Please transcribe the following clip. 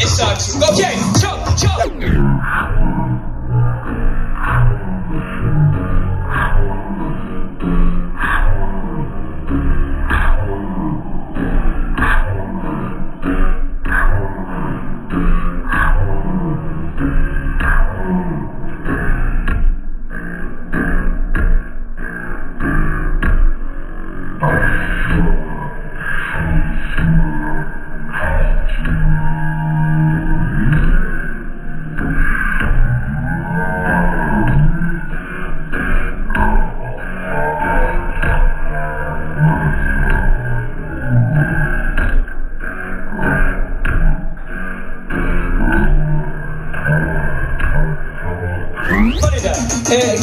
It sucks. Okay, chug, chug. Florida. Eh,